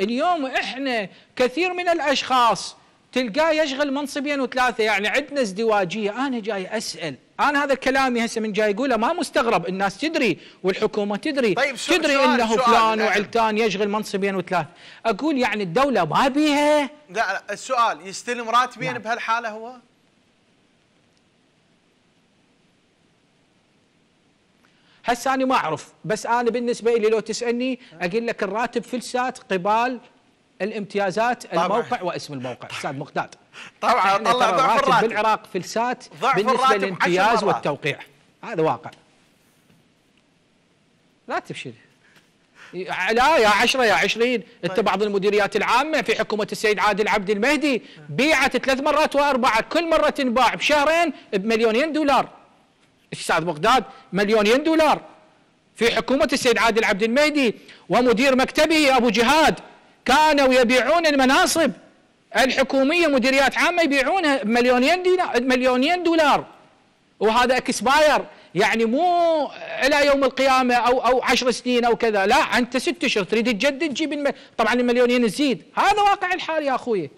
اليوم إحنا كثير من الأشخاص تلقاه يشغل منصبين وثلاثة يعني عندنا ازدواجية. أنا جاي أسأل. أنا هذا كلامي هسه من جاي اقوله ما مستغرب الناس تدري والحكومة تدري. طيب تدري إنه فلان وعلتان يشغل منصبين وثلاث. أقول يعني الدولة ما بيها؟ لا لا السؤال يستلم راتبين نعم. بهالحالة هو؟ هسه أنا ما أعرف بس أنا بالنسبة لي لو تسألني أقول لك الراتب فلسات قبال الامتيازات طبعا. الموقع واسم الموقع أستاذ مقداد. طبعا طلع ضعف الراتب بالعراق فلسات بالنسبة للامتياز والتوقيع. هذا واقع. راتب شنو لا يا 10 يا 20 انت طيب. بعض المديريات العامة في حكومة السيد عادل عبد المهدي بيعت ثلاث مرات وأربعة كل مرة تنباع بشهرين بمليونين دولار. أستاذ بغداد مليونين دولار. في حكومة السيد عادل عبد المهدي ومدير مكتبه أبو جهاد كانوا يبيعون المناصب الحكومية مديريات عامة يبيعونها بمليونين دينار مليونين دولار. وهذا إكسباير يعني مو إلى يوم القيامة أو أو 10 سنين أو كذا لا أنت ست أشهر تريد تجدد تجيب. طبعا المليونين تزيد. هذا واقع الحال يا أخوي.